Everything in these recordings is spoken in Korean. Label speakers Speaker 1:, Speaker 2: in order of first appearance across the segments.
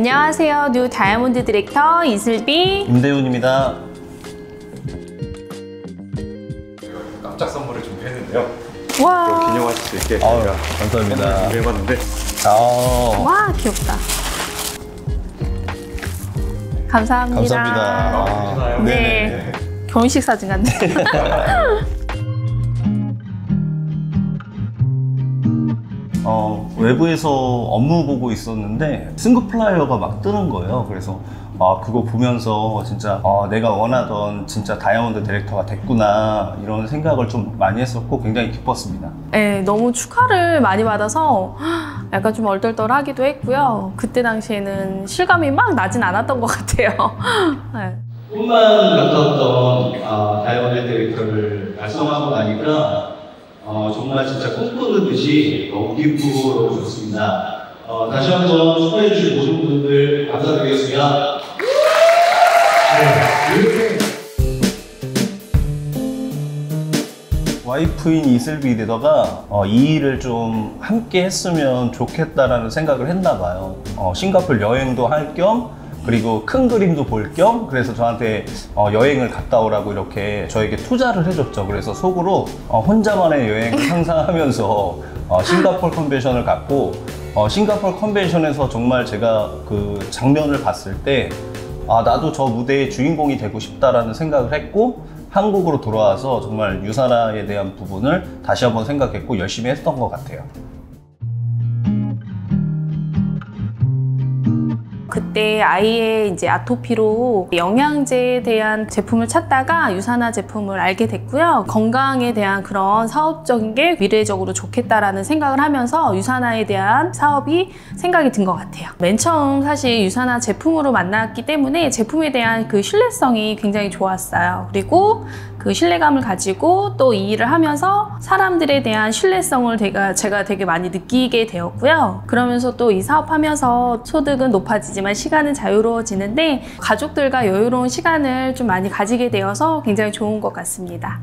Speaker 1: 안녕하세요. New 다이아몬드 디렉터 이슬비.
Speaker 2: 임대훈입니다.
Speaker 3: 깜짝 선물을 준비했는데요.
Speaker 1: 와,
Speaker 3: 기념하실 수 있게
Speaker 2: 아유,
Speaker 3: 저희가
Speaker 2: 감사합니다.
Speaker 3: 준비해봤는데
Speaker 2: 아,
Speaker 1: 와 귀엽다. 감사합니다.
Speaker 2: 감사합니다.
Speaker 3: 아?
Speaker 1: 네.
Speaker 2: 네네.
Speaker 1: 결혼식 사진 같네.
Speaker 2: 어, 외부에서 업무 보고 있었는데 승급 flyer가 막 뜨는 거예요. 그래서 아, 그거 보면서 진짜 아, 내가 원하던 진짜 다이아몬드 디렉터가 됐구나 이런 생각을 좀 많이 했었고 굉장히 기뻤습니다.
Speaker 1: 네, 너무 축하를 많이 받아서 약간 좀 얼떨떨하기도 했고요. 그때 당시에는 실감이 막 나진 않았던 것 같아요. 네.
Speaker 2: 꿈만 같았던 아, 다이아몬드 디렉터를 달성하고 나니까 어, 정말 진짜 꿈꾸는 듯이 너무 기쁘고 너무 좋습니다. 어, 다시 한번 축하해 주신 모든 분들 감사드리겠습니다. 와이프인 이슬비 리더가 어, 이 일을 좀 함께 했으면 좋겠다라는 생각을 했나 봐요. 어, 싱가포르 여행도 할 겸 그리고 큰 그림도 볼 겸 그래서 저한테 어, 여행을 갔다 오라고 이렇게 저에게 투자를 해줬죠. 그래서 속으로 어, 혼자만의 여행을 상상하면서 어, 싱가포르 컨벤션을 갔고 어, 싱가포르 컨벤션에서 정말 제가 그 장면을 봤을 때 아, 나도 저 무대의 주인공이 되고 싶다라는 생각을 했고, 한국으로 돌아와서 정말 유사나에 대한 부분을 다시 한번 생각했고, 열심히 했던 것 같아요.
Speaker 1: 그때 아이의 이제 아토피로 영양제에 대한 제품을 찾다가 유산화 제품을 알게 됐고요. 건강에 대한 그런 사업적인 게 미래적으로 좋겠다라는 생각을 하면서 유산화에 대한 사업이 생각이 든 것 같아요. 맨 처음 사실 유산화 제품으로 만났기 때문에 제품에 대한 그 신뢰성이 굉장히 좋았어요. 그리고 그 신뢰감을 가지고 또 이 일을 하면서 사람들에 대한 신뢰성을 제가, 제가 되게 많이 느끼게 되었고요. 그러면서 또 이 사업하면서 소득은 높아지지만 시간은 자유로워지는데 가족들과 여유로운 시간을 좀 많이 가지게 되어서 굉장히 좋은 것 같습니다.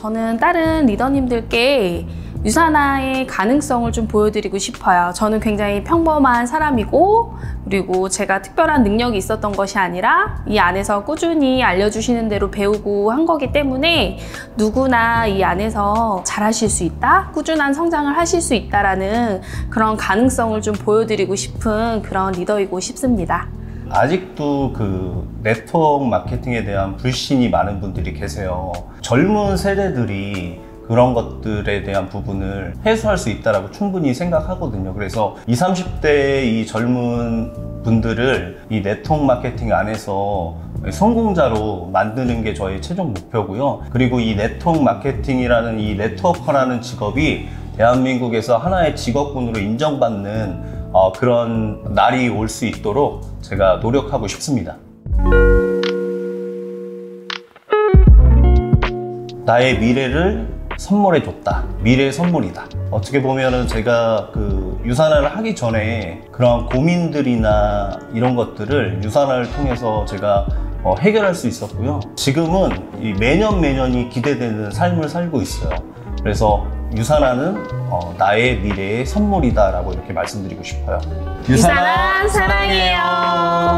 Speaker 1: 저는 다른 리더님들께 유산화의 가능성을 좀 보여드리고 싶어요. 저는 굉장히 평범한 사람이고, 그리고 제가 특별한 능력이 있었던 것이 아니라 이 안에서 꾸준히 알려주시는 대로 배우고 한 거기 때문에 누구나 이 안에서 잘하실 수 있다, 꾸준한 성장을 하실 수 있다라는 그런 가능성을 좀 보여드리고 싶은 그런 리더이고 싶습니다.
Speaker 2: 아직도 그 네트워크 마케팅에 대한 불신이 많은 분들이 계세요. 젊은 세대들이 그런 것들에 대한 부분을 해소할 수 있다라고 충분히 생각하거든요. 그래서 20, 30대 이 젊은 분들을 이 네트워크 마케팅 안에서 성공자로 만드는 게 저의 최종 목표고요. 그리고 이 네트워크 마케팅이라는 이 네트워커라는 직업이 대한민국에서 하나의 직업군으로 인정받는 어, 그런 날이 올 수 있도록 제가 노력하고 싶습니다. 나의 미래를 선물해 줬다. 미래의 선물이다. 어떻게 보면은 제가 그 유산화를 하기 전에 그런 고민들이나 이런 것들을 유산화를 통해서 제가 어, 해결할 수 있었고요. 지금은 이 매년 매년이 기대되는 삶을 살고 있어요. 그래서 유산화는 어, 나의 미래의 선물이다 라고 이렇게 말씀드리고 싶어요.
Speaker 1: 유산화 사랑해요.